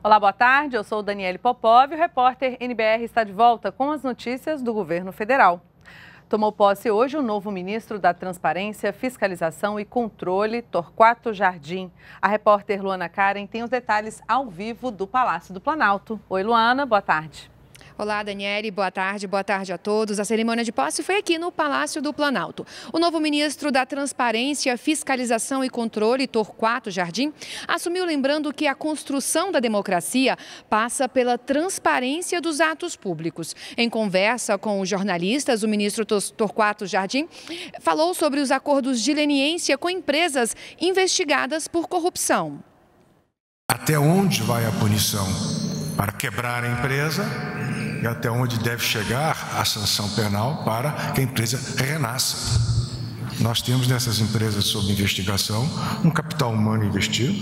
Olá, boa tarde. Eu sou Daniele Popov e o repórter NBR está de volta com as notícias do governo federal. Tomou posse hoje o novo ministro da Transparência, Fiscalização e Controle, Torquato Jardim. A repórter Luana Karen tem os detalhes ao vivo do Palácio do Planalto. Oi, Luana, boa tarde. Olá, Daniele, boa tarde, boa tarde a todos. A cerimônia de posse foi aqui no Palácio do Planalto. O novo ministro da Transparência, Fiscalização e Controle, Torquato Jardim, assumiu lembrando que a construção da democracia passa pela transparência dos atos públicos. Em conversa com os jornalistas, o ministro Torquato Jardim falou sobre os acordos de leniência com empresas investigadas por corrupção. Até onde vai a punição? Para quebrar a empresa e até onde deve chegar a sanção penal para que a empresa renasça. Nós temos nessas empresas sob investigação um capital humano investido.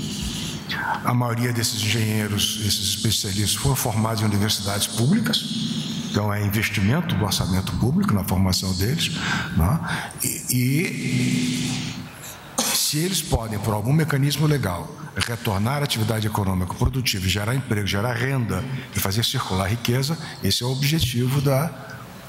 A maioria desses engenheiros, esses especialistas, foram formados em universidades públicas. Então, é investimento do orçamento público na formação deles. Né? E, e se eles podem, por algum mecanismo legal, retornar à atividade econômica produtiva, gerar emprego, gerar renda e fazer circular riqueza, esse é o objetivo da,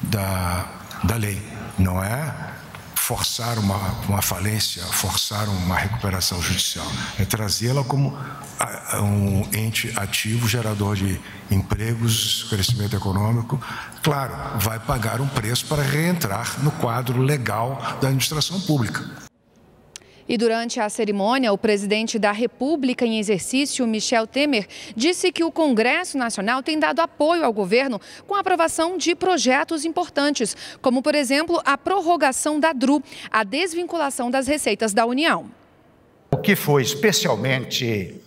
da, da lei. Não é forçar uma, uma falência, forçar uma recuperação judicial. É trazê-la como um ente ativo, gerador de empregos, crescimento econômico. Claro, vai pagar um preço para reentrar no quadro legal da administração pública. E durante a cerimônia, o presidente da República em exercício, Michel Temer, disse que o Congresso Nacional tem dado apoio ao governo com a aprovação de projetos importantes, como, por exemplo, a prorrogação da DRU, a desvinculação das receitas da União. O que foi especialmente,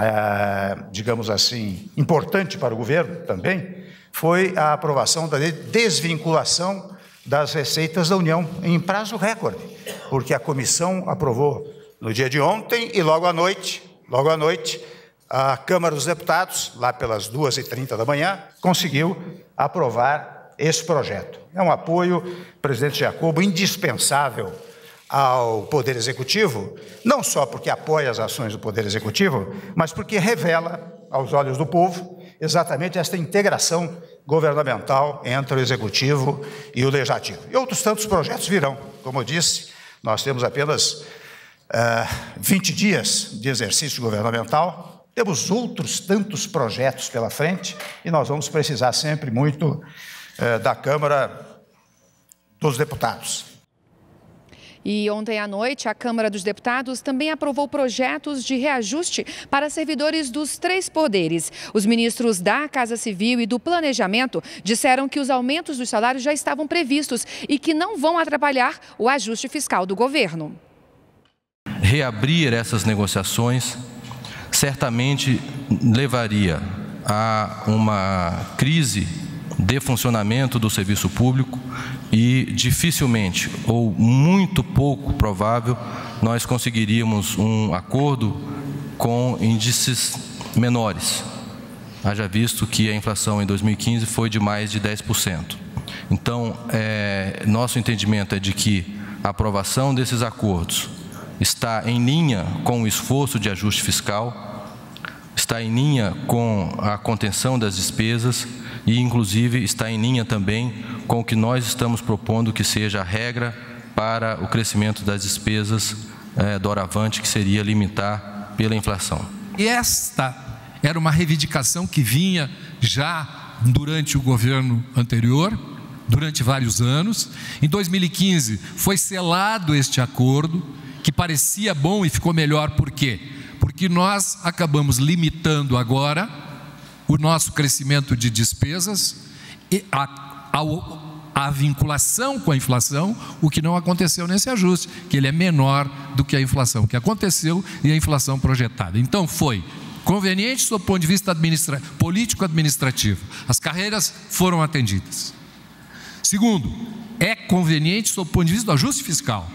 é, digamos assim, importante para o governo também foi a aprovação da desvinculação das receitas da União em prazo recorde porque a comissão aprovou no dia de ontem e logo à noite, logo à noite, a Câmara dos Deputados, lá pelas 2h30 da manhã, conseguiu aprovar esse projeto. É um apoio, presidente Jacobo, indispensável ao Poder Executivo, não só porque apoia as ações do Poder Executivo, mas porque revela aos olhos do povo exatamente esta integração governamental entre o Executivo e o Legislativo. E outros tantos projetos virão, como eu disse, nós temos apenas uh, eh, 20 dias de exercício governamental, temos outros tantos projetos pela frente e nós vamos precisar sempre muito uh, da Câmara dos Deputados. E ontem à noite, a Câmara dos Deputados também aprovou projetos de reajuste para servidores dos três poderes. Os ministros da Casa Civil e do Planejamento disseram que os aumentos dos salários já estavam previstos e que não vão atrapalhar o ajuste fiscal do governo. Reabrir essas negociações certamente levaria a uma crise de funcionamento do serviço público e dificilmente ou muito pouco provável nós conseguiríamos um acordo com índices menores. Haja visto que a inflação em 2015 foi de mais de 10%. Então, é, nosso entendimento é de que a aprovação desses acordos está em linha com o esforço de ajuste fiscal, está em linha com a contenção das despesas e, inclusive, está em linha também com o que nós estamos propondo que seja a regra para o crescimento das despesas é, doravante, que seria limitar pela inflação. Esta era uma reivindicação que vinha já durante o governo anterior, durante vários anos. Em 2015 foi selado este acordo, que parecia bom e ficou melhor, por quê? Porque nós acabamos limitando agora o nosso crescimento de despesas e a, a, a vinculação com a inflação, o que não aconteceu nesse ajuste, que ele é menor do que a inflação que aconteceu e a inflação projetada. Então foi conveniente do ponto de vista administra político-administrativo. As carreiras foram atendidas. Segundo, é conveniente do ponto de vista do ajuste fiscal.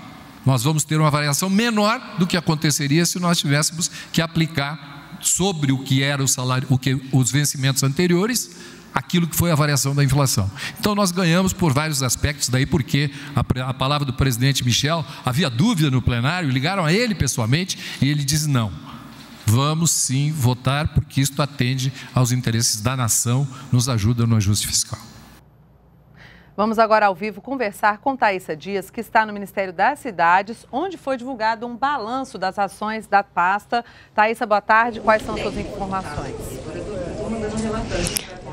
Nós vamos ter uma variação menor do que aconteceria se nós tivéssemos que aplicar sobre o que era o salário, o que os vencimentos anteriores, aquilo que foi a variação da inflação. Então nós ganhamos por vários aspectos, daí porque a, a, palavra do presidente Michel havia dúvida no plenário, ligaram a ele pessoalmente e ele diz não. vamos sim votar, porque isto atende aos interesses da nação, nos ajuda no ajuste fiscal. Vamos agora ao vivo conversar com Thaisa Dias, que está no Ministério das Cidades, onde foi divulgado um balanço das ações da pasta. Thaisa, boa tarde. Quais são suas informações?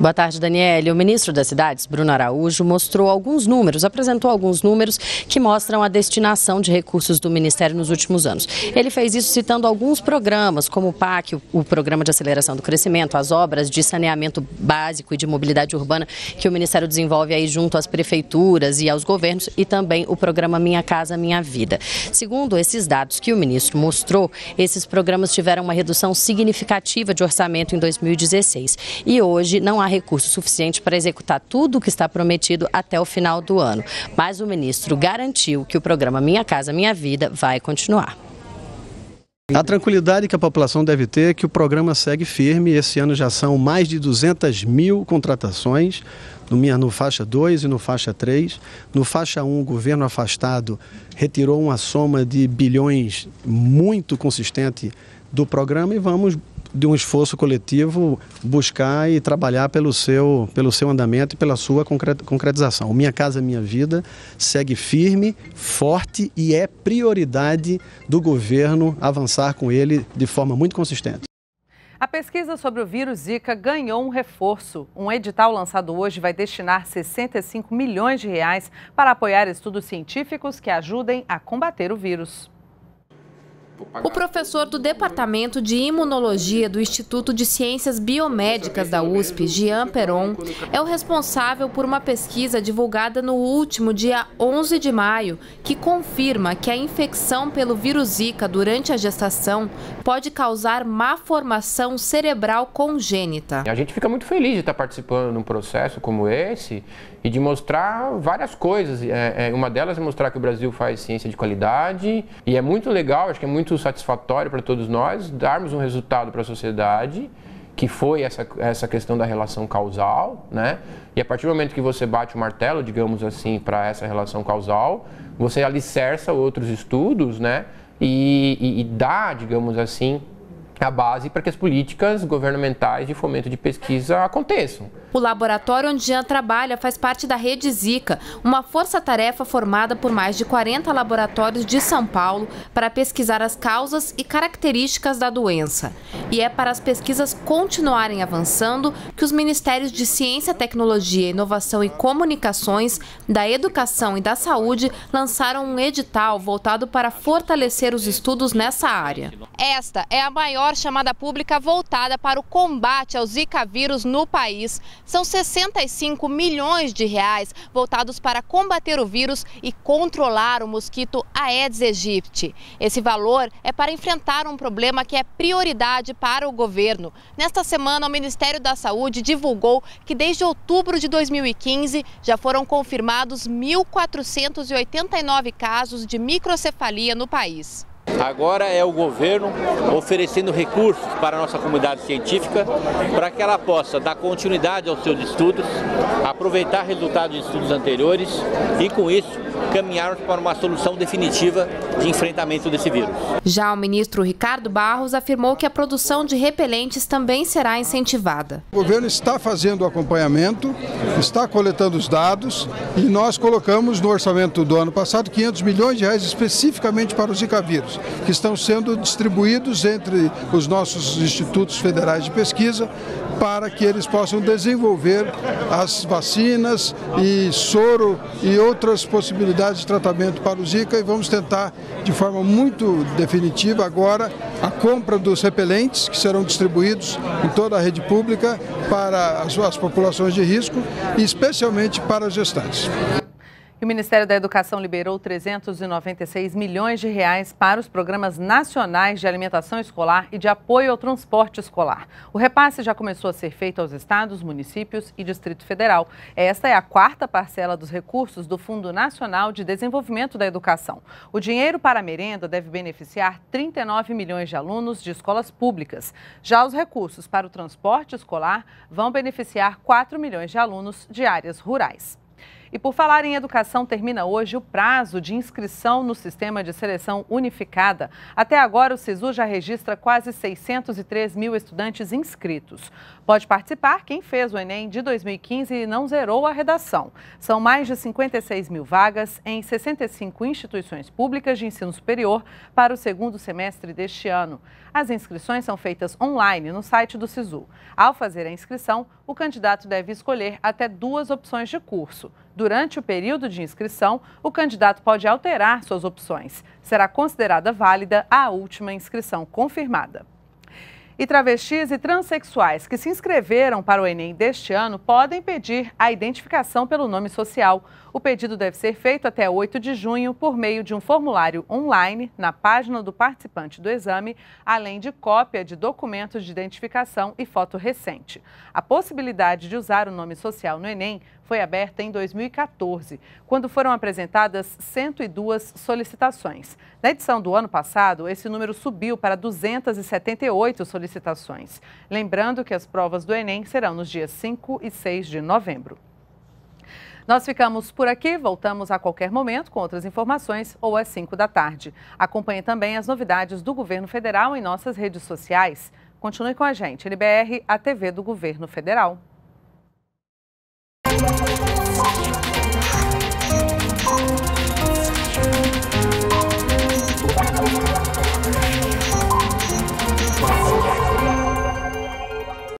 Boa tarde, Daniele. O ministro das Cidades, Bruno Araújo, mostrou alguns números, apresentou alguns números que mostram a destinação de recursos do Ministério nos últimos anos. Ele fez isso citando alguns programas, como o PAC, o Programa de Aceleração do Crescimento, as obras de saneamento básico e de mobilidade urbana que o Ministério desenvolve aí junto às prefeituras e aos governos e também o programa Minha Casa Minha Vida. Segundo esses dados que o ministro mostrou, esses programas tiveram uma redução significativa de orçamento em 2016 e hoje não há recurso suficiente para executar tudo o que está prometido até o final do ano. Mas o ministro garantiu que o programa Minha Casa Minha Vida vai continuar. A tranquilidade que a população deve ter é que o programa segue firme. Esse ano já são mais de 200 mil contratações no, no faixa 2 e no faixa 3. No faixa 1, o governo afastado retirou uma soma de bilhões muito consistente do programa e vamos de um esforço coletivo, buscar e trabalhar pelo seu, pelo seu andamento e pela sua concretização. O Minha Casa Minha Vida segue firme, forte e é prioridade do governo avançar com ele de forma muito consistente. A pesquisa sobre o vírus Zika ganhou um reforço. Um edital lançado hoje vai destinar 65 milhões de reais para apoiar estudos científicos que ajudem a combater o vírus. O professor do Departamento de Imunologia do Instituto de Ciências Biomédicas da USP, Jean Peron, é o responsável por uma pesquisa divulgada no último dia 11 de maio, que confirma que a infecção pelo vírus Zika durante a gestação pode causar má formação cerebral congênita. A gente fica muito feliz de estar participando num processo como esse e de mostrar várias coisas. É, é, uma delas é mostrar que o Brasil faz ciência de qualidade e é muito legal, acho que é muito satisfatório para todos nós darmos um resultado para a sociedade que foi essa, essa questão da relação causal, né? E a partir do momento que você bate o martelo, digamos assim, para essa relação causal, você alicerça outros estudos, né? E, e, e dá, digamos assim, a base para que as políticas governamentais de fomento de pesquisa aconteçam. O laboratório onde Jean trabalha faz parte da Rede Zika, uma força-tarefa formada por mais de 40 laboratórios de São Paulo para pesquisar as causas e características da doença. E é para as pesquisas continuarem avançando que os Ministérios de Ciência, Tecnologia, Inovação e Comunicações, da Educação e da Saúde lançaram um edital voltado para fortalecer os estudos nessa área. Esta é a maior chamada pública voltada para o combate ao Zika vírus no país são 65 milhões de reais voltados para combater o vírus e controlar o mosquito Aedes aegypti. Esse valor é para enfrentar um problema que é prioridade para o governo. Nesta semana, o Ministério da Saúde divulgou que desde outubro de 2015 já foram confirmados 1.489 casos de microcefalia no país. Agora é o governo oferecendo recursos para a nossa comunidade científica para que ela possa dar continuidade aos seus estudos, aproveitar resultados de estudos anteriores e, com isso, caminharmos para uma solução definitiva de enfrentamento desse vírus. Já o ministro Ricardo Barros afirmou que a produção de repelentes também será incentivada. O governo está fazendo o acompanhamento, está coletando os dados e nós colocamos no orçamento do ano passado 500 milhões de reais especificamente para o Zika vírus, que estão sendo distribuídos entre os nossos institutos federais de pesquisa para que eles possam desenvolver as vacinas e soro e outras possibilidades de tratamento para o Zika. E vamos tentar de forma muito definitiva agora a compra dos repelentes que serão distribuídos em toda a rede pública para as, as populações de risco e especialmente para as gestantes o Ministério da Educação liberou 396 milhões de reais para os programas nacionais de alimentação escolar e de apoio ao transporte escolar. O repasse já começou a ser feito aos estados, municípios e Distrito Federal. Esta é a quarta parcela dos recursos do Fundo Nacional de Desenvolvimento da Educação. O dinheiro para a merenda deve beneficiar 39 milhões de alunos de escolas públicas. Já os recursos para o transporte escolar vão beneficiar 4 milhões de alunos de áreas rurais. E por falar em educação, termina hoje o prazo de inscrição no Sistema de Seleção Unificada. Até agora, o SISU já registra quase 603 mil estudantes inscritos. Pode participar quem fez o Enem de 2015 e não zerou a redação. São mais de 56 mil vagas em 65 instituições públicas de ensino superior para o segundo semestre deste ano. As inscrições são feitas online no site do SISU. Ao fazer a inscrição, o candidato deve escolher até duas opções de curso. Durante o período de inscrição, o candidato pode alterar suas opções. Será considerada válida a última inscrição confirmada. E travestis e transexuais que se inscreveram para o Enem deste ano podem pedir a identificação pelo nome social. O pedido deve ser feito até 8 de junho por meio de um formulário online na página do participante do exame, além de cópia de documentos de identificação e foto recente. A possibilidade de usar o nome social no Enem foi aberta em 2014, quando foram apresentadas 102 solicitações. Na edição do ano passado, esse número subiu para 278 solicitações. Lembrando que as provas do Enem serão nos dias 5 e 6 de novembro. Nós ficamos por aqui, voltamos a qualquer momento com outras informações ou às 5 da tarde. Acompanhe também as novidades do governo federal em nossas redes sociais. Continue com a gente, NBR, a TV do Governo Federal.